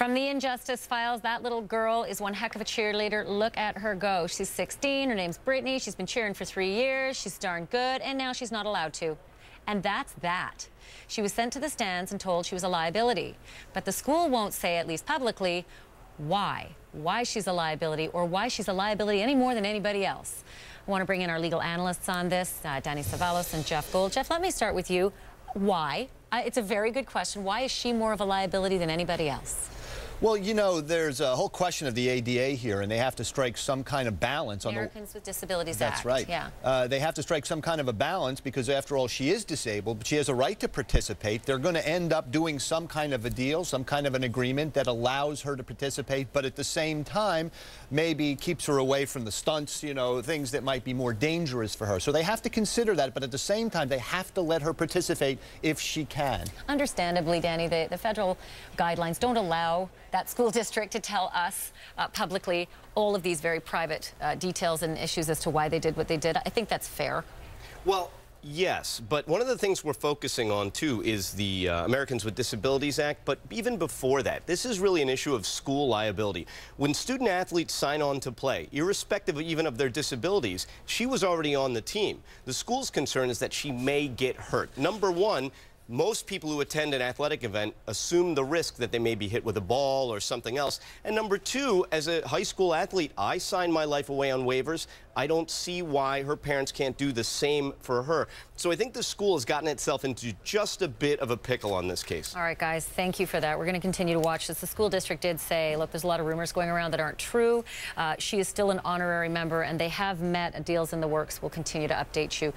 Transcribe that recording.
From the Injustice Files, that little girl is one heck of a cheerleader. Look at her go. She's 16. Her name's Brittany. She's been cheering for three years. She's darn good, and now she's not allowed to. And that's that. She was sent to the stands and told she was a liability. But the school won't say, at least publicly, why. Why she's a liability or why she's a liability any more than anybody else. I want to bring in our legal analysts on this, uh, Danny Cevallos and Jeff Gold. Jeff, let me start with you. Why? Uh, it's a very good question. Why is she more of a liability than anybody else? Well, you know, there's a whole question of the ADA here, and they have to strike some kind of balance on Americans with Disabilities That's Act. right. Yeah. Uh, they have to strike some kind of a balance because, after all, she is disabled, but she has a right to participate. They're going to end up doing some kind of a deal, some kind of an agreement that allows her to participate, but at the same time, maybe keeps her away from the stunts, you know, things that might be more dangerous for her. So they have to consider that, but at the same time, they have to let her participate if she can. Understandably, Danny, the, the federal guidelines don't allow that school district to tell us uh, publicly all of these very private uh, details and issues as to why they did what they did. I think that's fair. Well, Yes, but one of the things we're focusing on too is the uh, Americans with Disabilities Act. But even before that, this is really an issue of school liability. When student athletes sign on to play, irrespective even of their disabilities, she was already on the team. The school's concern is that she may get hurt. Number one, most people who attend an athletic event assume the risk that they may be hit with a ball or something else. And number two, as a high school athlete, I signed my life away on waivers. I don't see why her parents can't do the same for her. So I think the school has gotten itself into just a bit of a pickle on this case. All right, guys, thank you for that. We're going to continue to watch this. The school district did say, look, there's a lot of rumors going around that aren't true. Uh, she is still an honorary member, and they have met deals in the works. We'll continue to update you.